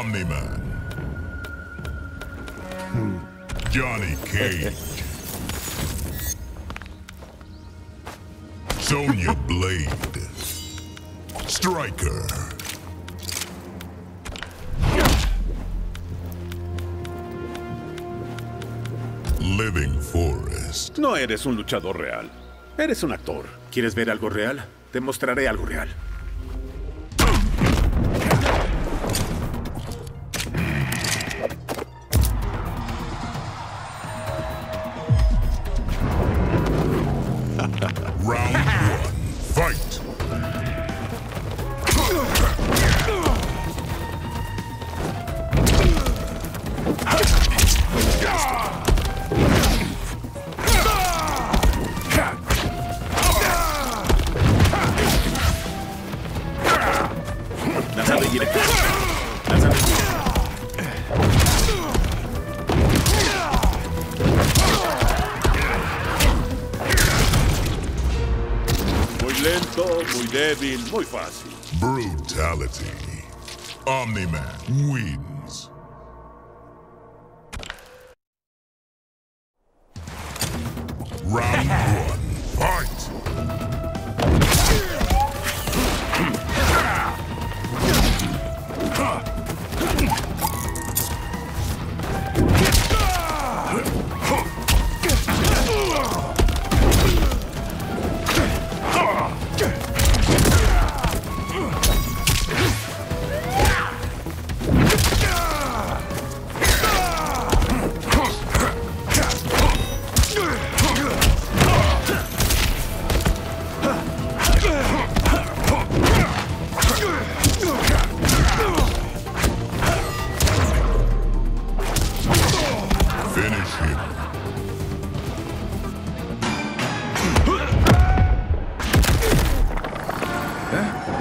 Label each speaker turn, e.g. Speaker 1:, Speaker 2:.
Speaker 1: Omni-Man. Johnny Cage. Sonya Blade. Striker. Living Forest.
Speaker 2: No eres un luchador real. Eres un actor. ¿Quieres ver algo real? Te mostraré algo real.
Speaker 1: Round one. Fight.
Speaker 2: Lanzado directo. Lanzado directo. lento, muy débil, muy fácil.
Speaker 1: Brutality. Omni-Man wins. Round one, fight! Hä?